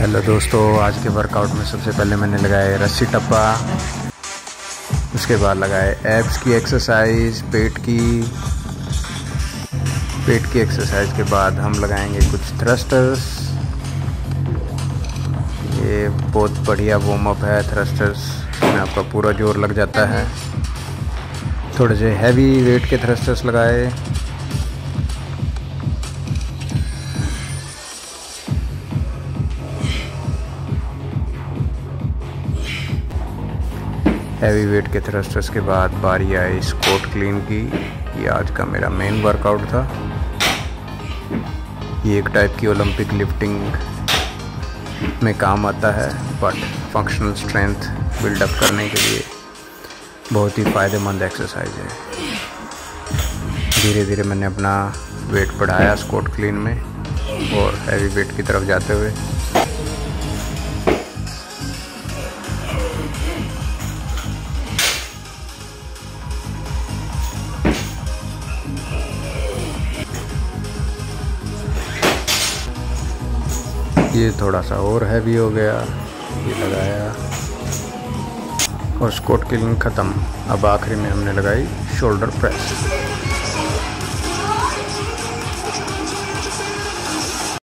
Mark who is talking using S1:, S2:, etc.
S1: Hello दोस्तों, आज के वर्कआउट में सबसे पहले मैंने लगाए रस्सी टप्पा। उसके बाद लगाए एब्स की एक्सरसाइज पेट की। पेट की एक्सरसाइज के बाद हम लगाएँगे कुछ थ्रस्टर्स ये बहुत बढ़िया वार्म अप है थ्रस्टर्स में आपका पूरा ज़ोर लग जाता है। थोड़े से हैवी वेट के थ्रस्टर्स लगाए। हैवी वेट के थ्रस्टर्स के बाद बारी आई स्कोट क्लीन की। ये आज का मेरा मेन वर्कआउट था। ये एक टाइप की ओलंपिक लिफ्टिंग में काम आता है बट फंक्शनल स्ट्रेंथ बिल्डअप करने के लिए बहुत ही फ़ायदेमंद एक्सरसाइज है। धीरे धीरे मैंने अपना वेट बढ़ाया स्कोट क्लीन में और हैवी वेट की तरफ़ जाते हुए। ये थोड़ा सा और हैवी हो गया, ये लगाया। और स्कोट किलिंग ख़त्म। अब आखिरी में हमने लगाई शोल्डर प्रेस